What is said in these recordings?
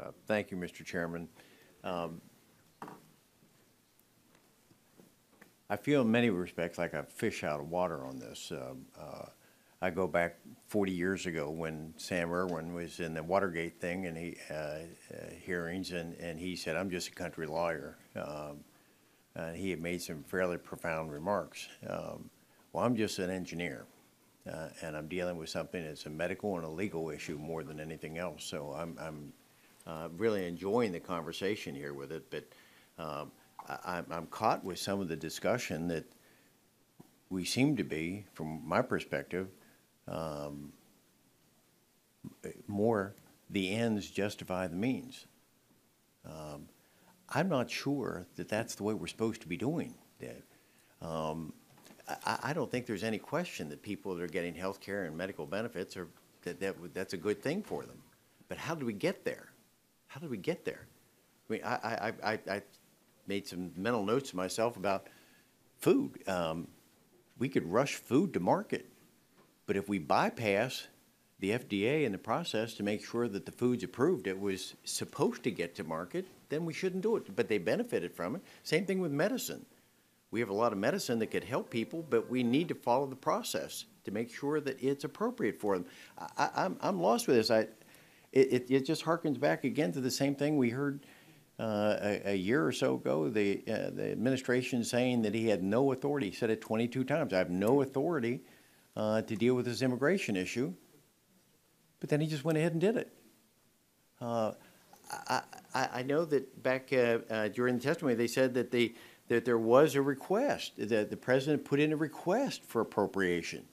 Uh, Thank you, Mr. Chairman. Um, I feel in many respects like a fish out of water on this. Um, uh, I go back 40 years ago when Sam Ervin was in the Watergate thing and he, uh, uh, hearings, and, and he said, I'm just a country lawyer. Um, And he had made some fairly profound remarks. Um, Well, I'm just an engineer, uh, and I'm dealing with something that's a medical and a legal issue more than anything else. So I'm, I'm uh, really enjoying the conversation here with it, but um, I, I'm- caught with some of the discussion that we seem to be, from my perspective, um, more the ends justify the means. Um, I'm not sure that that's the way we're supposed to be doing that. Um, I, I don't think there's any question that people that are getting health care and medical benefits are, that, that, that's a good thing for them. But how do we get there? How did we get there? I mean, I, I, I, I made some mental notes to myself about food. Um, we could rush food to market, but if we bypass the FDA in the process to make sure that the food's approved, it was supposed to get to market, then we shouldn't do it. But they benefited from it. Same thing with medicine. We have a lot of medicine that could help people, but we need to follow the process to make sure that it's appropriate for them. I, I, I'm, I'm lost with this. I, it, it, it just harkens back again to the same thing we heard uh, a, a year or so ago. The, uh, the administration saying that he had no authority. He said it 22 times. I have no authority uh, to deal with this immigration issue. But then he just went ahead and did it. Uh, I, I, I know that back uh, uh, during the testimony, they said that they, that there was a request, that the president put in a request for appropriation,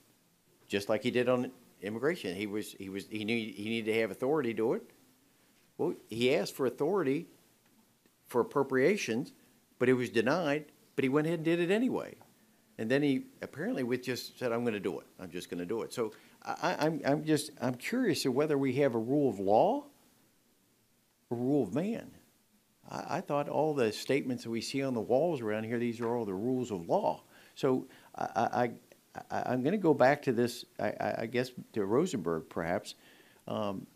just like he did on immigration. He was, he was, he knew he needed to have authority to do it. Well, he asked for authority for appropriations, but it was denied, but he went ahead and did it anyway. And then he apparently with just said, I'm gonna do it. I'm just gonna do it. So I, I'm, I'm just, I'm curious of whether we have a rule of law or rule of man. I, thought all the statements that we see on the walls around here, these are all the rules of law. So I, I, I- I'm gonna go back to this, I, I, I guess to Rosenberg perhaps. Um,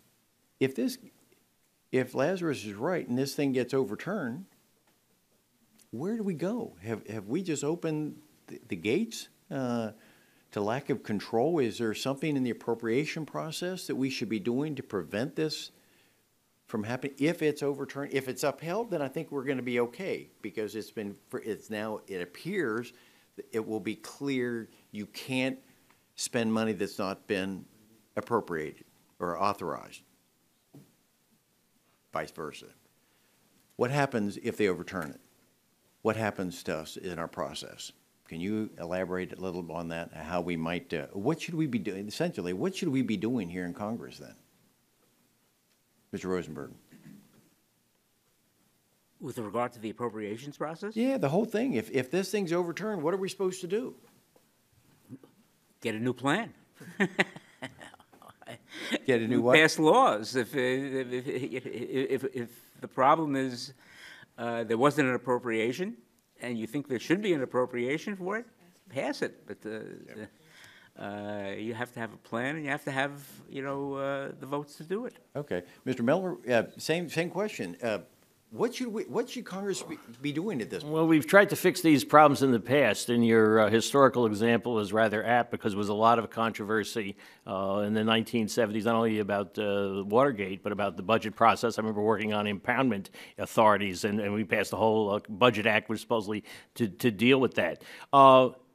If this, if Lazarus is right and this thing gets overturned, where do we go? Have, have we just opened the, the gates uh, to lack of control? Is there something in the appropriation process that we should be doing to prevent this from happening? If it's overturned, if it's upheld, then I think we're going to be okay because it's been, it's now, it appears it will be clear you can't spend money that's not been appropriated or authorized, vice versa. What happens if they overturn it? what happens to us in our process? Can you elaborate a little on that, how we might, uh, what should we be doing, essentially, what should we be doing here in Congress then? Mr. Rosenberg? With regard to the appropriations process? Yeah, the whole thing. If, if this thing's overturned, what are we supposed to do? Get a new plan. Get a new what? Pass laws. If, uh, if, if, if, if the problem is uh, there wasn't an appropriation and you think there should be an appropriation for it, pass it. But uh, uh, you have to have a plan and you have to have, you know, uh, the votes to do it. Okay. Mr. Miller, uh, same, same question. Uh, what should we, what should Congress be, doing at this point? Well, we've tried to fix these problems in the past, and your uh, historical example is rather apt because there was a lot of controversy uh, in the 1970s, not only about uh, Watergate, but about the budget process. I remember working on impoundment authorities, and, and we passed the whole uh, Budget Act, was supposedly to, to deal with that.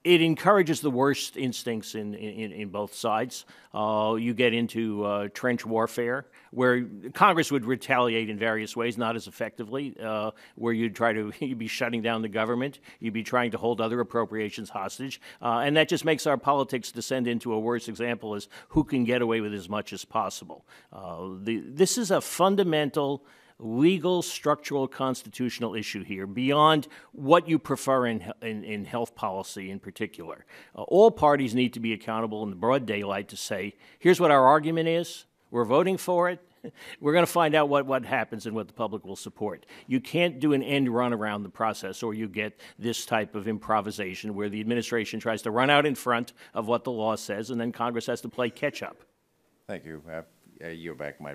It encourages the worst instincts in, in, in both sides. Uh, you get into uh, trench warfare, where Congress would retaliate in various ways, not as effectively, uh, where you'd try to, you'd be shutting down the government, you'd be trying to hold other appropriations hostage, uh, and that just makes our politics descend into a worse example as who can get away with as much as possible. Uh, the, this is a fundamental legal, structural, constitutional issue here beyond what you prefer in, in, in health policy in particular. Uh, all parties need to be accountable in the broad daylight to say, here's what our argument is, we're voting for it, we're going to find out what, what happens and what the public will support. You can't do an end run around the process, or you get this type of improvisation where the administration tries to run out in front of what the law says, and then Congress has to play catch up. Thank you. Uh, I yield back my